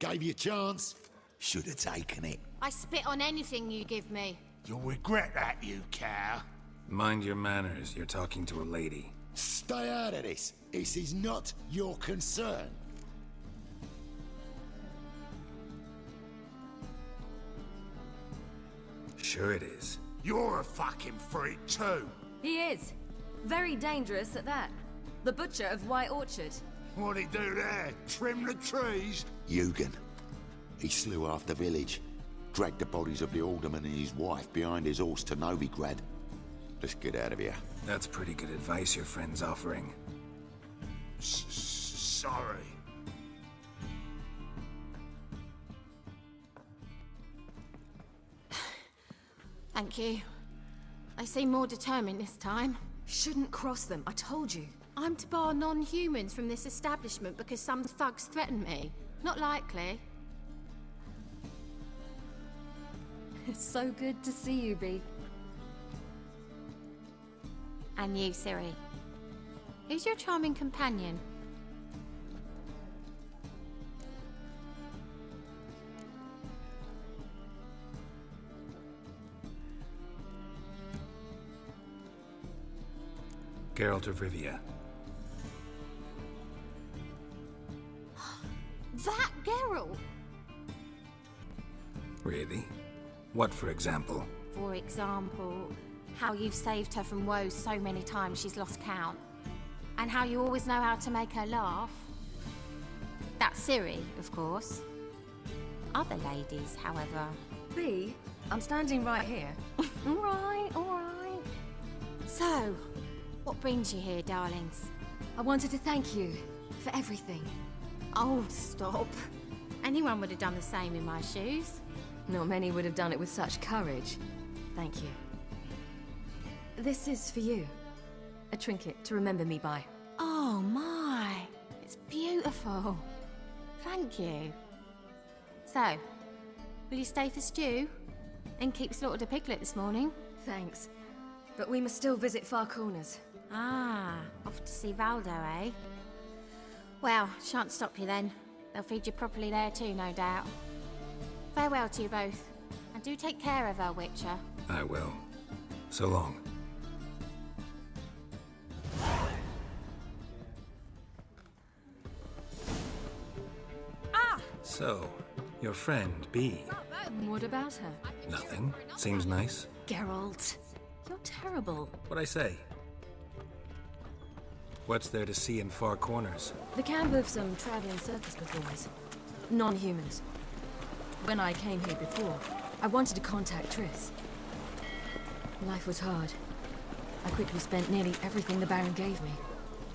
Gave you a chance. Should have taken it. I spit on anything you give me. You'll regret that, you cow. Mind your manners, you're talking to a lady. Stay out of this. This is not your concern. Sure it is. You're a fucking freak too. He is. Very dangerous at that. The butcher of White Orchard. What'd he do there? Trim the trees? Eugen. He slew half the village. Dragged the bodies of the alderman and his wife behind his horse to Novigrad. Let's get out of here. That's pretty good advice your friend's offering. S sorry. Thank you. They seem more determined this time. Shouldn't cross them, I told you. I'm to bar non-humans from this establishment because some thugs threaten me. Not likely. It's so good to see you, Bee. And you, Ciri. Who's your charming companion? Geralt of Rivia. Really? What, for example? For example, how you've saved her from woes so many times she's lost count. And how you always know how to make her laugh. That's Ciri, of course. Other ladies, however. Bee, I'm standing right here. alright, alright. So, what brings you here, darlings? I wanted to thank you for everything. Oh, stop. Anyone would have done the same in my shoes. Not many would have done it with such courage. Thank you. This is for you. A trinket to remember me by. Oh my, it's beautiful. Thank you. So, will you stay for stew? And keep slaughtered a piglet this morning? Thanks. But we must still visit Far Corners. Ah, off to see Valdo, eh? Well, shan't stop you then. They'll feed you properly there too, no doubt. Farewell to you both. And do take care of her, Witcher. I will. So long. Ah! So, your friend, B. What about her? Nothing. Seems nice. Geralt, you're terrible. What'd I say? What's there to see in far corners? The camp of some traveling circus performers. Non-humans. When I came here before, I wanted to contact Triss. Life was hard. I quickly spent nearly everything the Baron gave me.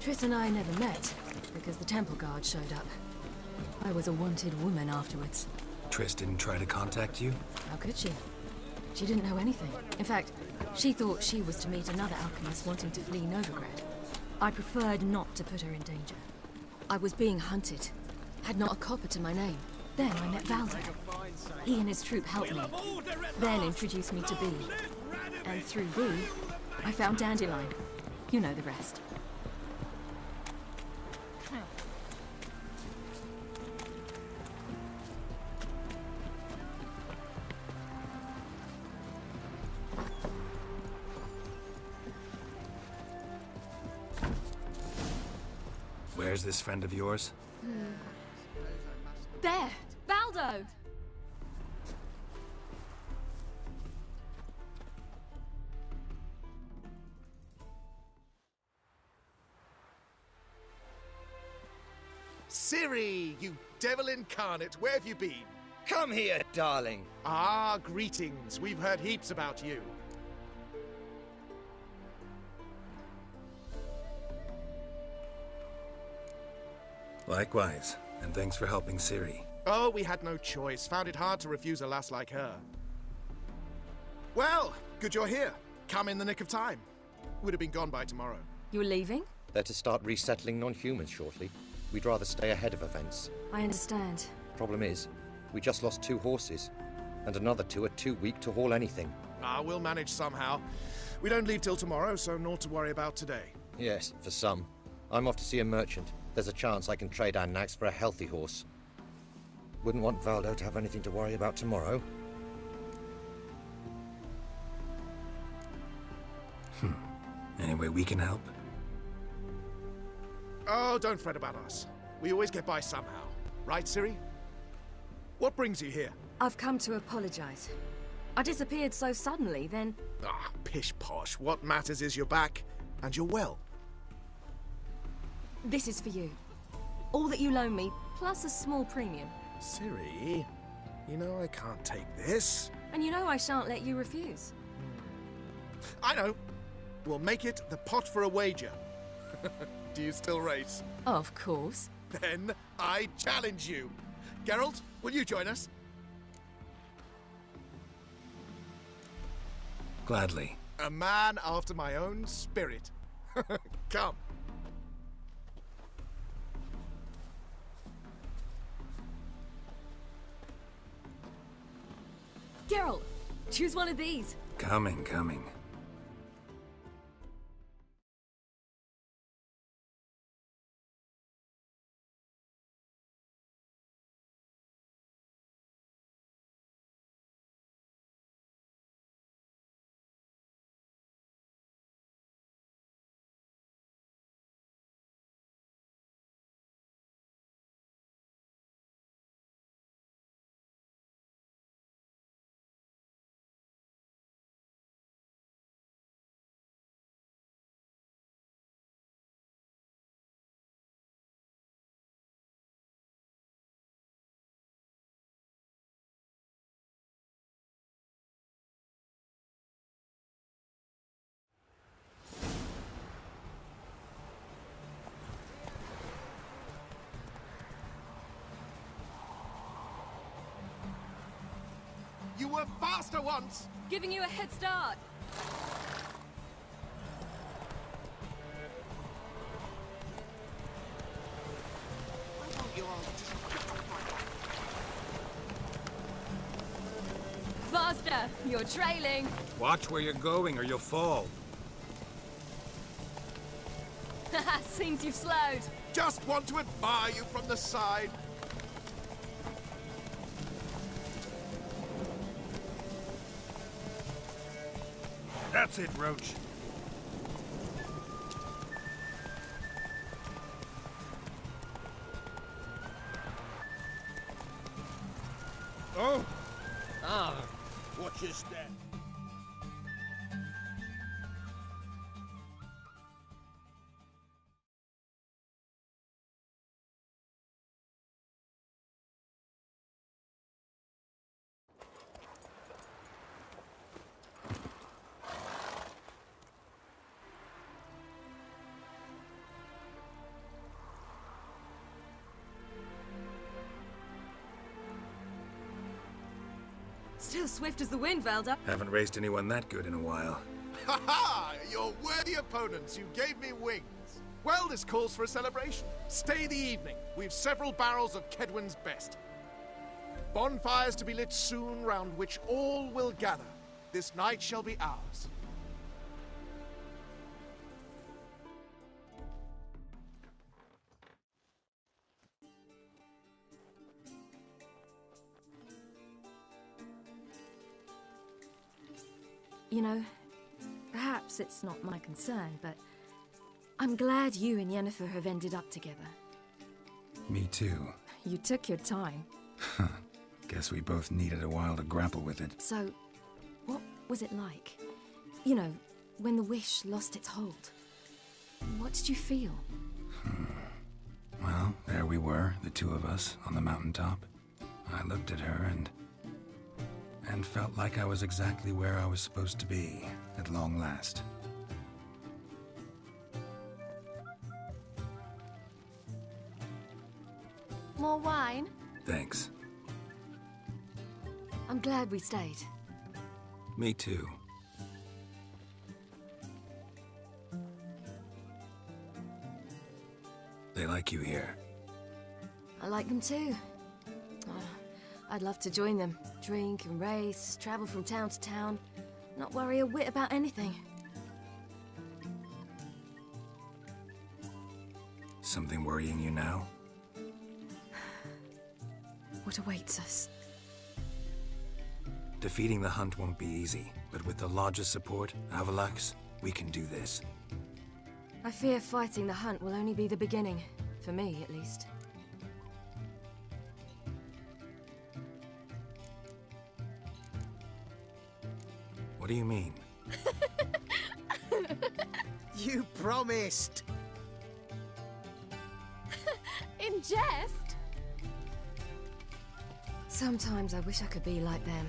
Triss and I never met, because the Temple Guard showed up. I was a wanted woman afterwards. Triss didn't try to contact you? How could she? She didn't know anything. In fact, she thought she was to meet another alchemist wanting to flee Novigrad. I preferred not to put her in danger. I was being hunted. Had not a copper to my name. Then I met Valdo. He and his troop helped me. Then introduced me to Bee. And through Bee, I found Dandelion. You know the rest. Where's this friend of yours? There! Ciri, you devil incarnate, where have you been? Come here, darling. Ah, greetings. We've heard heaps about you. Likewise, and thanks for helping Ciri. Oh, we had no choice. Found it hard to refuse a lass like her. Well, good you're here. Come in the nick of time. Would have been gone by tomorrow. You're leaving? They're to start resettling non-humans shortly. We'd rather stay ahead of events. I understand. Problem is, we just lost two horses, and another two are too weak to haul anything. Ah, we'll manage somehow. We don't leave till tomorrow, so naught to worry about today. Yes, for some. I'm off to see a merchant. There's a chance I can trade our nags for a healthy horse. Wouldn't want Valdo to have anything to worry about tomorrow. Hmm. Any way we can help? Oh, don't fret about us. We always get by somehow. Right, Ciri? What brings you here? I've come to apologize. I disappeared so suddenly, then Ah, pish posh. What matters is you're back, and you're well. this is for you. All that you loan me, plus a small premium. Ciri, you know I can't take this. And you know I shan't let you refuse. I know. We'll make it the pot for a wager. Do you still race? Of course. Then I challenge you. Geralt, will you join us? Gladly. A man after my own spirit. Come. Geralt, choose one of these. Coming, coming. You were faster once! Giving you a head start. Why won't you all just get the fuck Faster! You're trailing. Watch where you're going or you'll fall. Seems you've slowed. Just want to admire you from the side. That's it, Roach. Oh! Ah! Watch your step. Still swift as the wind, Velda. Haven't raced anyone that good in a while. Ha ha! Your worthy opponents, you gave me wings. Well, this calls for a celebration. Stay the evening. We've several barrels of Kaedwen's best. Bonfires to be lit soon, round which all will gather. This night shall be ours. You know, perhaps it's not my concern, but I'm glad you and Yennefer have ended up together. Me too. You took your time. Guess we both needed a while to grapple with it. So, what was it like? You know, when the wish lost its hold. What did you feel? Hmm. Well, there we were, the two of us, on the mountaintop. I looked at her and. And felt like I was exactly where I was supposed to be, at long last. More wine? Thanks. I'm glad we stayed. Me too. They like you here. I like them too. Ah, I'd love to join them. Drink and race, travel from town to town. Not worry a whit about anything. Something worrying you now? what awaits us. Defeating the hunt won't be easy, but with the Lodge's support, Avallac'h's, we can do this. I fear fighting the hunt will only be the beginning. For me, at least. What do you mean? You promised! In jest? Sometimes I wish I could be like them.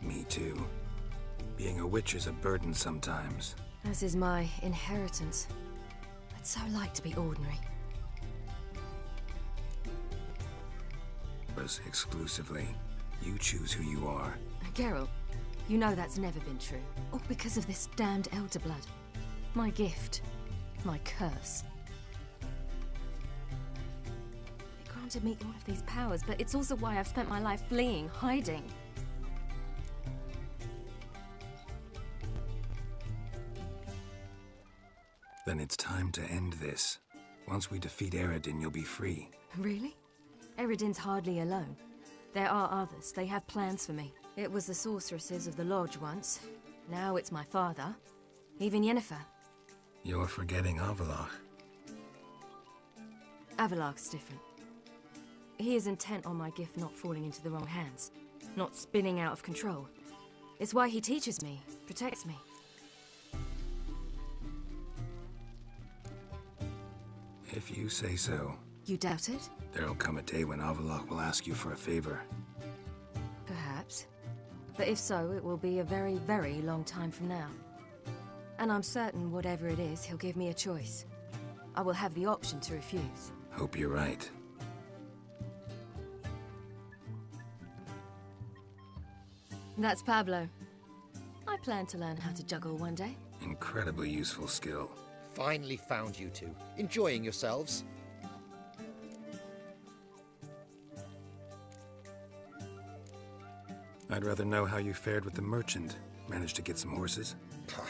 Me too. Being a witch is a burden sometimes. As is my inheritance. I'd so like to be ordinary. Us exclusively. You choose who you are. Geralt, you know that's never been true. All because of this damned Elder Blood. My gift. My curse. It granted me all of these powers, but it's also why I've spent my life fleeing, hiding. Then it's time to end this. Once we defeat Eredin, you'll be free. Really? Eredin's hardly alone. There are others. They have plans for me. It was the sorceresses of the Lodge once. Now it's my father. Even Yennefer. You're forgetting Avallac'h. Avallac'h's different. He is intent on my gift not falling into the wrong hands, not spinning out of control. It's why he teaches me, protects me. If you say so, You doubt it? there'll come a day when Avallac'h will ask you for a favor. Perhaps. But if so, it will be a very, very long time from now. And I'm certain whatever it is, he'll give me a choice. I will have the option to refuse. Hope you're right. That's Pablo. I plan to learn how to juggle one day. Incredibly useful skill. Finally found you two. Enjoying yourselves? I'd rather know how you fared with the merchant. Managed to get some horses? Pah,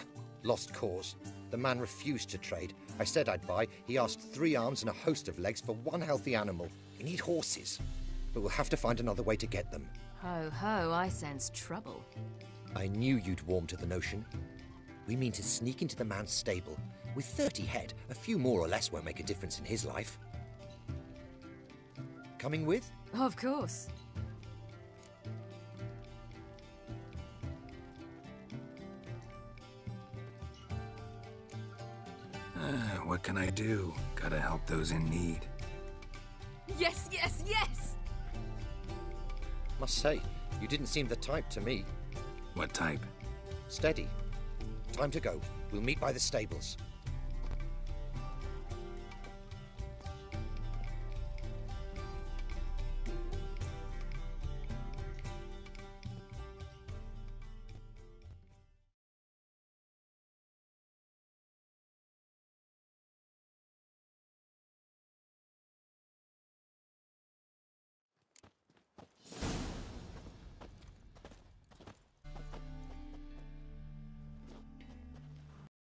lost cause. The man refused to trade. I said I'd buy. He asked three arms and a host of legs for one healthy animal. We need horses. But we'll have to find another way to get them. Ho ho, I sense trouble. I knew you'd warm to the notion. We mean to sneak into the man's stable. With 30 head, a few more or less won't make a difference in his life. Coming with? Of course. Ah, what can I do? Gotta help those in need. Yes, yes, yes! Must say, you didn't seem the type to me. What type? Steady. Time to go. We'll meet by the stables.